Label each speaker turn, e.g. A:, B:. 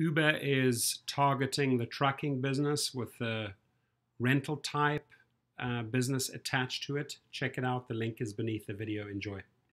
A: Uber is targeting the trucking business with the rental type uh, business attached to it. Check it out. The link is beneath the video. Enjoy.